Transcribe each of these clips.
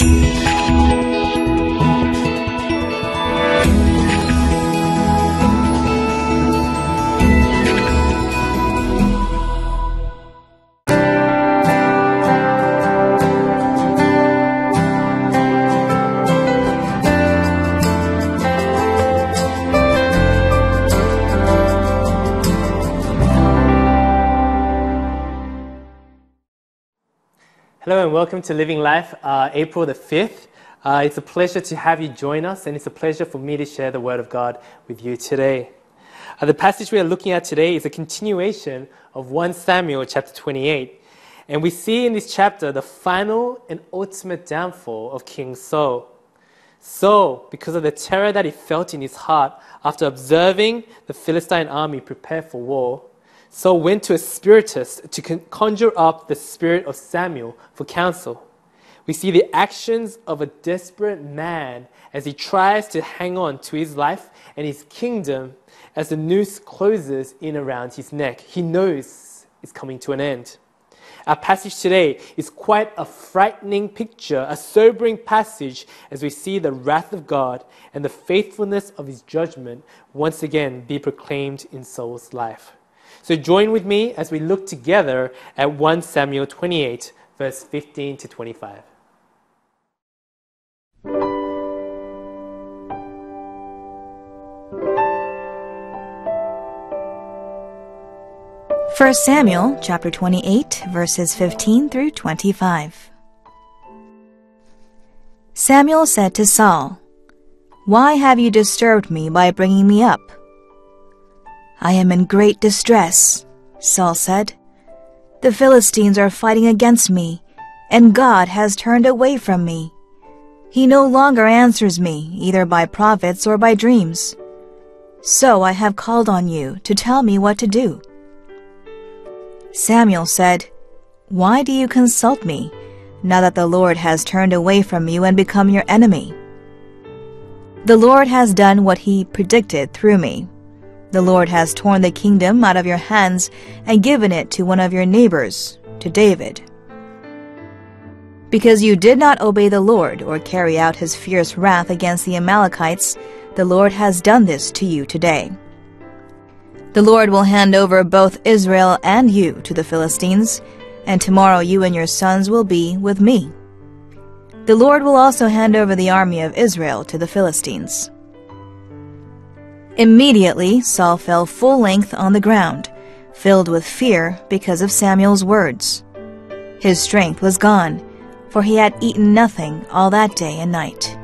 You. Hello and welcome to Living Life, uh, April the 5th. Uh, it's a pleasure to have you join us, and it's a pleasure for me to share the Word of God with you today. Uh, the passage we are looking at today is a continuation of 1 Samuel chapter 28. And we see in this chapter the final and ultimate downfall of King Saul. Saul, because of the terror that he felt in his heart after observing the Philistine army prepare for war, Saul went to a spiritist to conjure up the spirit of Samuel for counsel. We see the actions of a desperate man as he tries to hang on to his life and his kingdom as the noose closes in around his neck. He knows it's coming to an end. Our passage today is quite a frightening picture, a sobering passage as we see the wrath of God and the faithfulness of his judgment once again be proclaimed in Saul's life. So join with me as we look together at 1 Samuel 28, verse 15 to 25. First Samuel chapter 28 verses 15 through 25. Samuel said to Saul, Why have you disturbed me by bringing me up? I am in great distress, Saul said. The Philistines are fighting against me, and God has turned away from me. He no longer answers me, either by prophets or by dreams. So I have called on you to tell me what to do. Samuel said, Why do you consult me, now that the Lord has turned away from you and become your enemy? The Lord has done what he predicted through me. The Lord has torn the kingdom out of your hands and given it to one of your neighbors, to David. Because you did not obey the Lord or carry out his fierce wrath against the Amalekites, the Lord has done this to you today. The Lord will hand over both Israel and you to the Philistines, and tomorrow you and your sons will be with me. The Lord will also hand over the army of Israel to the Philistines. Immediately Saul fell full length on the ground, filled with fear because of Samuel's words. His strength was gone, for he had eaten nothing all that day and night.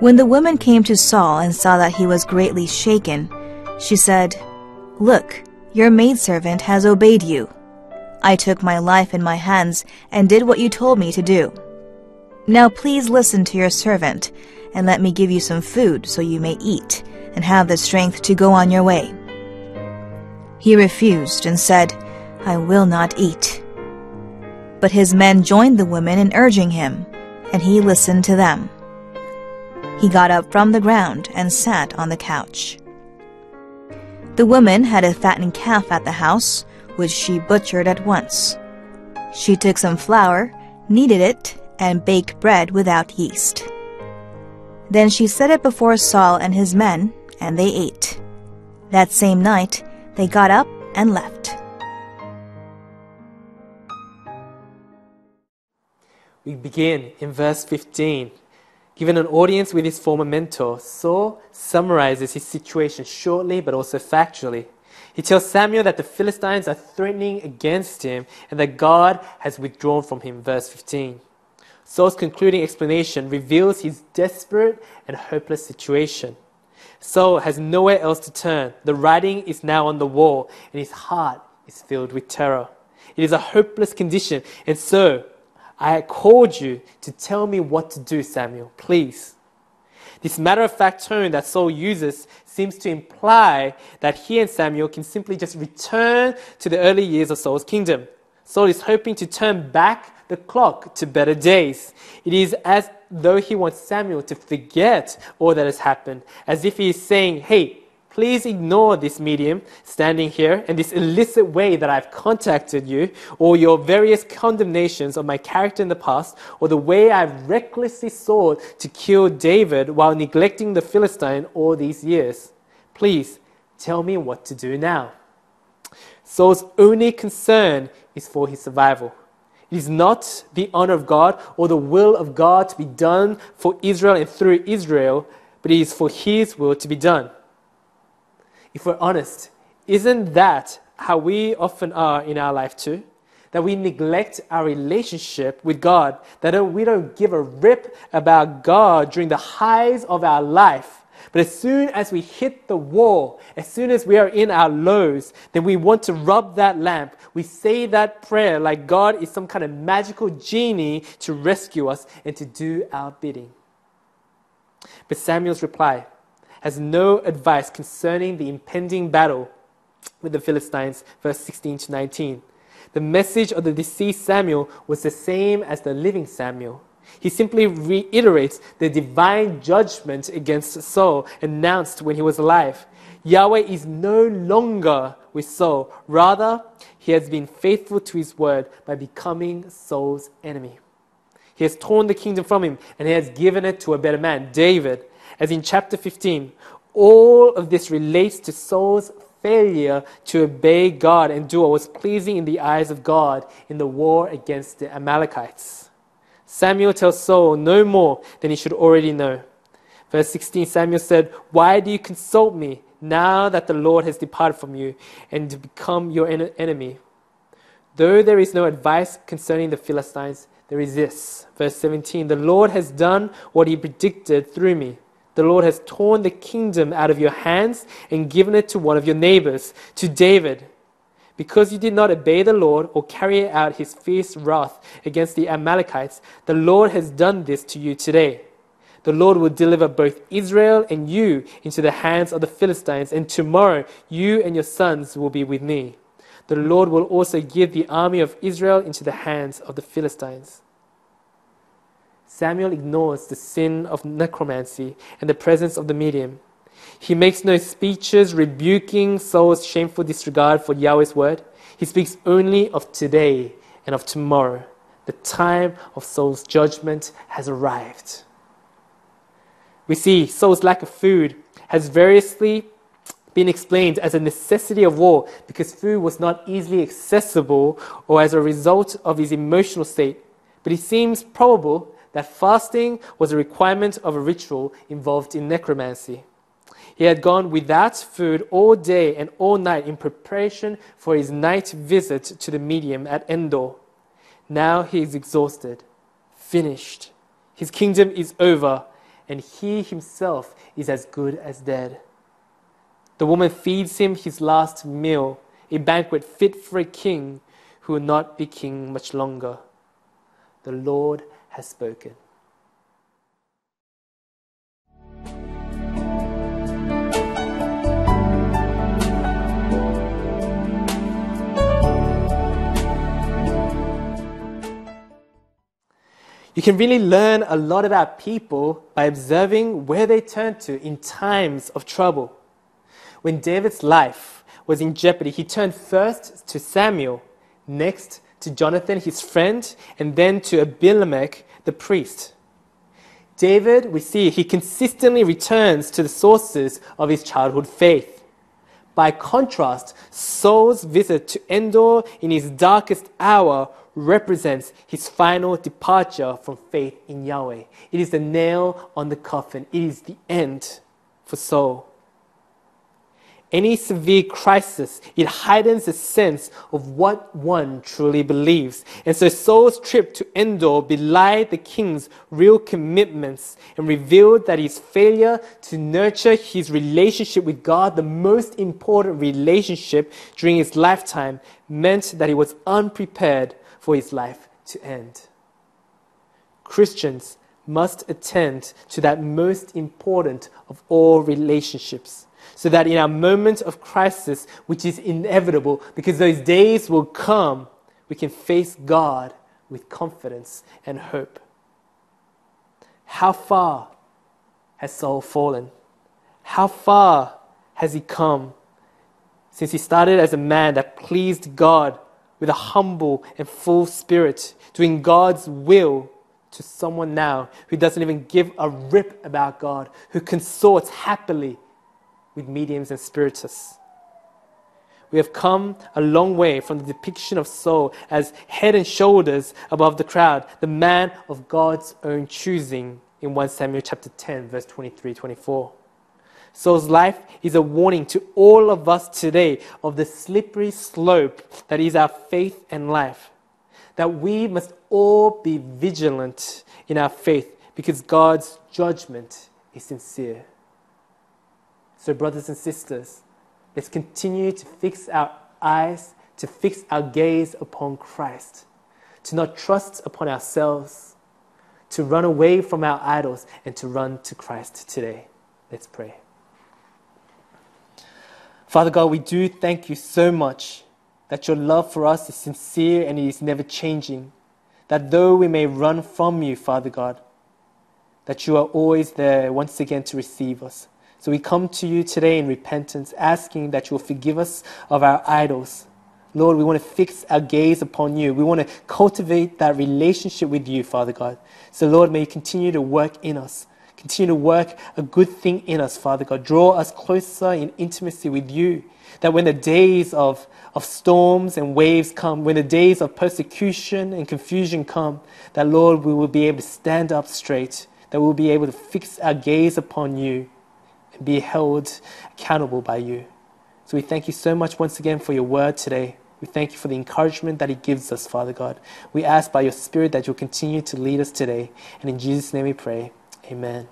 When the woman came to Saul and saw that he was greatly shaken, she said, Look, your maidservant has obeyed you. I took my life in my hands and did what you told me to do. Now please listen to your servant and let me give you some food so you may eat and have the strength to go on your way. He refused and said, I will not eat. But his men joined the women in urging him, and he listened to them. He got up from the ground and sat on the couch. The woman had a fattened calf at the house, which she butchered at once. She took some flour, kneaded it, and baked bread without yeast. Then she set it before Saul and his men, and they ate. That same night, they got up and left. We begin in verse 15. Given an audience with his former mentor, Saul summarizes his situation shortly but also factually. He tells Samuel that the Philistines are threatening against him and that God has withdrawn from him. Verse 15. Saul's concluding explanation reveals his desperate and hopeless situation. Saul has nowhere else to turn. The writing is now on the wall, and his heart is filled with terror. It is a hopeless condition, and so I called you to tell me what to do, Samuel, please. This matter of fact tone that Saul uses seems to imply that he and Samuel can simply just return to the early years of Saul's kingdom. Saul is hoping to turn back the clock to better days. It is as though he wants Samuel to forget all that has happened, as if he is saying, Hey, please ignore this medium standing here and this illicit way that I've contacted you, or your various condemnations of my character in the past, or the way I've recklessly sought to kill David while neglecting the Philistine all these years. Please tell me what to do now. Saul's only concern is for his survival. It is not the honor of God or the will of God to be done for Israel and through Israel, but it is for His will to be done. If we're honest, isn't that how we often are in our life too? That we neglect our relationship with God, that we don't give a rip about God during the highs of our life but as soon as we hit the wall, as soon as we are in our lows, then we want to rub that lamp. We say that prayer like God is some kind of magical genie to rescue us and to do our bidding. But Samuel's reply has no advice concerning the impending battle with the Philistines, verse 16 to 19. The message of the deceased Samuel was the same as the living Samuel. He simply reiterates the divine judgment against Saul announced when he was alive. Yahweh is no longer with Saul. Rather, he has been faithful to his word by becoming Saul's enemy. He has torn the kingdom from him and he has given it to a better man, David. As in chapter 15, all of this relates to Saul's failure to obey God and do what was pleasing in the eyes of God in the war against the Amalekites. Samuel tells Saul no more than he should already know. Verse 16 Samuel said, Why do you consult me now that the Lord has departed from you and become your en- enemy? Though there is no advice concerning the Philistines, there is this. Verse 17 The Lord has done what he predicted through me. The Lord has torn the kingdom out of your hands and given it to one of your neighbors, to David because you did not obey the Lord or carry out his fierce wrath against the Amalekites, the Lord has done this to you today. The Lord will deliver both Israel and you into the hands of the Philistines, and tomorrow you and your sons will be with me. The Lord will also give the army of Israel into the hands of the Philistines. Samuel ignores the sin of necromancy and the presence of the medium. He makes no speeches rebuking Saul's shameful disregard for Yahweh's word. He speaks only of today and of tomorrow. The time of Saul's judgment has arrived. We see Saul's lack of food has variously been explained as a necessity of war because food was not easily accessible or as a result of his emotional state. But it seems probable that fasting was a requirement of a ritual involved in necromancy. He had gone without food all day and all night in preparation for his night visit to the medium at Endor. Now he is exhausted, finished. His kingdom is over, and he himself is as good as dead. The woman feeds him his last meal, a banquet fit for a king who will not be king much longer. The Lord has spoken. You can really learn a lot about people by observing where they turn to in times of trouble. When David's life was in jeopardy, he turned first to Samuel, next to Jonathan, his friend, and then to Abimelech, the priest. David, we see, he consistently returns to the sources of his childhood faith. By contrast, Saul's visit to Endor in his darkest hour represents his final departure from faith in Yahweh. It is the nail on the coffin, it is the end for Saul. Any severe crisis, it heightens the sense of what one truly believes. And so Saul's trip to Endor belied the king's real commitments and revealed that his failure to nurture his relationship with God, the most important relationship during his lifetime, meant that he was unprepared for his life to end. Christians must attend to that most important of all relationships so that in our moment of crisis, which is inevitable because those days will come, we can face God with confidence and hope. How far has Saul fallen? How far has he come? Since he started as a man that pleased God with a humble and full spirit, doing God's will to someone now who doesn't even give a rip about God, who consorts happily with mediums and spiritists. We have come a long way from the depiction of Saul as head and shoulders above the crowd, the man of God's own choosing in 1 Samuel chapter 10, verse 23 24. Saul's life is a warning to all of us today of the slippery slope that is our faith and life. That we must all be vigilant in our faith because God's judgment is sincere. So, brothers and sisters, let's continue to fix our eyes, to fix our gaze upon Christ, to not trust upon ourselves, to run away from our idols, and to run to Christ today. Let's pray. Father God, we do thank you so much that your love for us is sincere and it is never changing. That though we may run from you, Father God, that you are always there once again to receive us. So we come to you today in repentance, asking that you will forgive us of our idols. Lord, we want to fix our gaze upon you. We want to cultivate that relationship with you, Father God. So, Lord, may you continue to work in us. Continue to work a good thing in us, Father God. Draw us closer in intimacy with you. That when the days of, of storms and waves come, when the days of persecution and confusion come, that, Lord, we will be able to stand up straight, that we'll be able to fix our gaze upon you and be held accountable by you. So we thank you so much once again for your word today. We thank you for the encouragement that it gives us, Father God. We ask by your Spirit that you'll continue to lead us today. And in Jesus' name we pray. Amen.